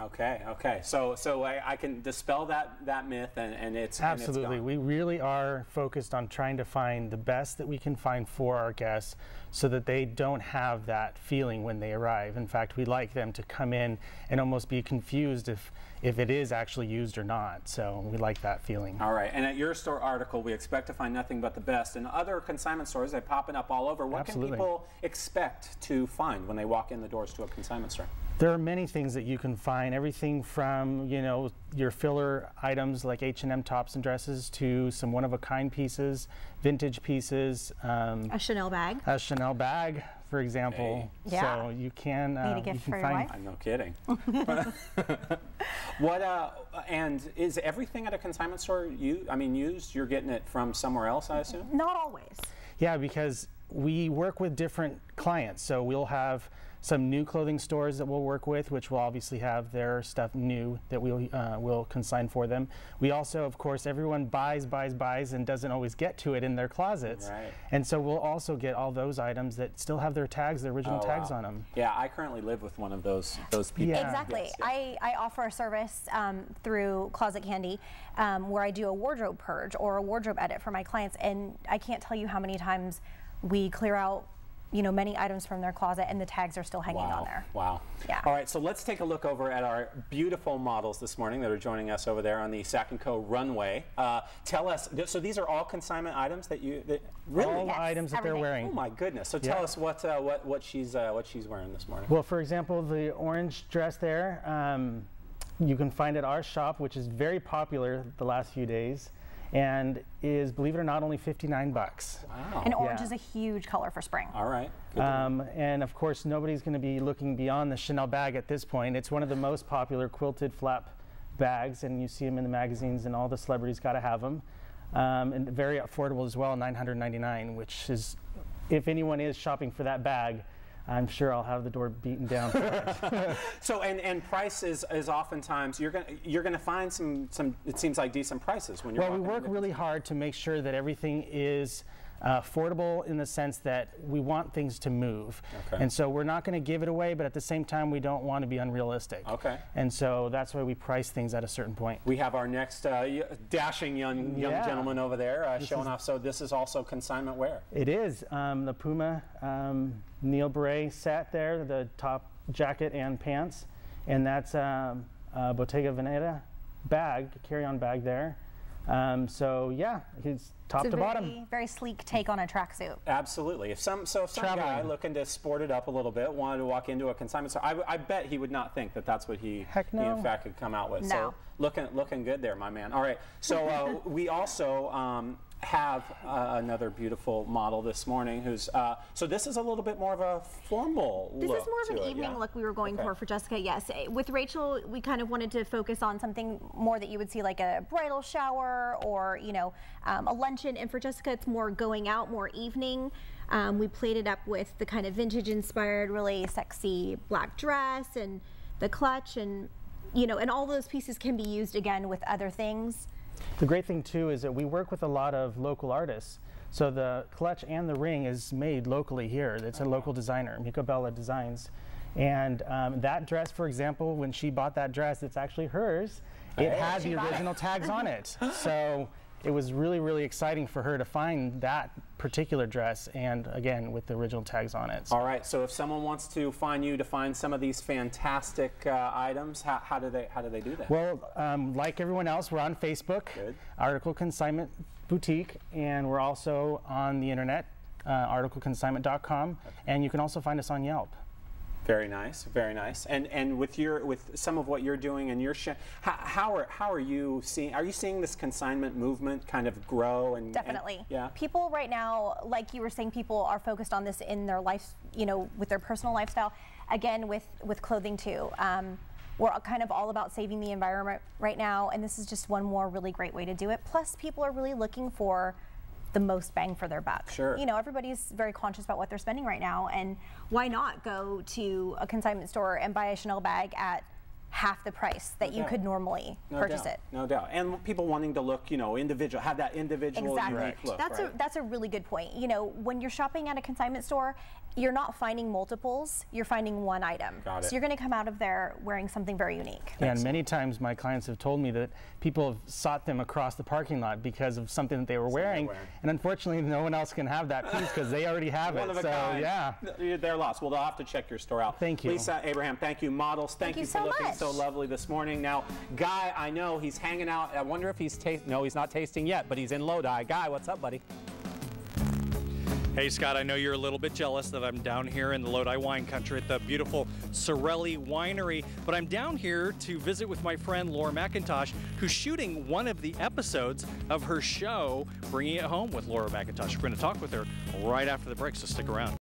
Okay, okay. So, so I, I can dispel that that myth, and, and it's and it's Absolutely. gone. we really are focused on trying to find the best that we can find for our guests so that they don't have that feeling when they arrive. In fact, we like them to come in and almost be confused if, if it is actually used or not. So we like that feeling. All right, and at your store article, we expect to find nothing but the best. And other consignment stores, they're popping up all over. What Absolutely. can people expect to find when they walk in the doors to a consignment store? There are many things that you can find, everything from you know your filler items like H&M tops and dresses to some one-of-a-kind pieces, vintage pieces, um, A Chanel bag. a Chanel bag, for example. Hey. Yeah. So you can Need a uh, you can for your find wife? I'm no kidding. what uh, and is everything at a consignment store you? I mean, used? You're getting it from somewhere else, I assume. Not always. Yeah, because we work with different clients. So we'll have some new clothing stores that we'll work with, which will obviously have their stuff new that we'll uh, will consign for them. We also, of course, everyone buys, buys, buys, and doesn't always get to it in their closets. Right. And so we'll also get all those items that still have their tags, their original Oh, tags wow. on them. Yeah, I currently live with one of those those people. Yeah. Exactly. Yes, yes. I, I offer a service um, through Closet Candy um, where I do a wardrobe purge or a wardrobe edit for my clients, and I can't tell you how many times we clear out, you know, many items from their closet and the tags are still hanging Wow. on there. Wow. Yeah. All right, so let's take a look over at our beautiful models this morning that are joining us over there on the Sac & Co runway. Uh, tell us, so these are all consignment items that you, that, really? All Yes, items that everything. they're wearing. Oh my goodness. So tell us what, uh, what, what, she's, uh, what she's wearing this morning. Well, for example, the orange dress there, um, you can find at our shop, which is very popular the last few days, and is, believe it or not, only 59 bucks. Wow. And orange Yeah. is a huge color for spring. All right. Good to know. Um, and of course, nobody's going to be looking beyond the Chanel bag at this point. It's one of the most popular quilted flap bags, and you see them in the magazines, and all the celebrities got to have them. Um, and very affordable as well, 999, which is, if anyone is shopping for that bag, I'm sure I'll have the door beaten down. So and, and price is, is oftentimes you're gonna you're gonna find some some it seems like decent prices when you're Well, we work really hard to make sure that everything is uh, affordable in the sense that we want things to move. Okay. And so we're not going to give it away, but at the same time, we don't want to be unrealistic. Okay. And so that's why we price things at a certain point. We have our next uh, y- dashing young young Yeah. gentleman over there uh, showing off. So this is also consignment wear. It is um, the Puma um, Neil Barrett set there, the top jacket and pants, and that's um, a Bottega Veneta bag, carry-on bag there. Um, so yeah, he's top It's to a bottom. very, very sleek take on a tracksuit. Absolutely. If some so if some guy looking to sport it up a little bit wanted to walk into a consignment store, I bet he would not think that that's what he, Heck he in fact could come out with. So No. looking looking good there, my man. All right. So uh, we also um, have uh, another beautiful model this morning who's uh, so this is a little bit more of a formal This is more of an it, evening yeah? look we were going Okay. for for Jessica. Yes, with Rachel, we kind of wanted to focus on something more that you would see like a bridal shower or you know um, a luncheon. And for Jessica, it's more going out, more evening. Um, we played it up with the kind of vintage inspired, really sexy black dress and the clutch and you know, and all those pieces can be used again with other things. The great thing too is that we work with a lot of local artists. So the clutch and the ring is made locally here. It's a local designer, Miko Bella Designs. And um, that dress, for example, when she bought that dress, it's actually hers. It had the original tags on it. So it was really, really exciting for her to find that particular dress and again with the original tags on it. All right. So if someone wants to find you to find some of these fantastic uh, items, how, how do they how do they do that? Well, um, like everyone else, we're on Facebook, Good. Article Consignment Boutique, and we're also on the internet, uh, articleconsignment.com, and you can also find us on Yelp. Very nice, very nice. And and with your with some of what you're doing and your sh- how, how are how are you seeing? Are you seeing this consignment movement kind of grow and and- Definitely. yeah. People right now, like you were saying, people are focused on this in their life, you know, with their personal lifestyle. Again, with with clothing too. Um, we're kind of all about saving the environment right now, and this is just one more really great way to do it. Plus, people are really looking for the most bang for their buck. Sure. You know, everybody's very conscious about what they're spending right now, and why not go to a consignment store and buy a Chanel bag at half the price that you doubt. could normally No purchase doubt, it? No doubt. And people wanting to look, you know, individual, have that individual Exactly. look. That's right? a that's a really good point. You know, when you're shopping at a consignment store, you're not finding multiples, you're finding one item. Got it. So you're going to come out of there wearing something very unique. Yeah, and many times my clients have told me that people have sought them across the parking lot because of something that they were wearing, wearing. and unfortunately, no one else can have that piece because they already have One it. of a so kind. yeah. They're lost. Well, they'll have to check your store out. Thank you. Lisa, Abraham, thank you. Models, thank, Thank you for so looking much. so lovely this morning. Now, Guy, I know he's hanging out. I wonder if he's tasting. No, he's not tasting yet, but he's in Lodi. Guy, what's up, buddy? Hey Scott, I know you're a little bit jealous that I'm down here in the Lodi wine country at the beautiful Sorelli Winery, but I'm down here to visit with my friend Laura McIntosh, who's shooting one of the episodes of her show, Bringing It Home with Laura McIntosh. We're going to talk with her right after the break, so stick around.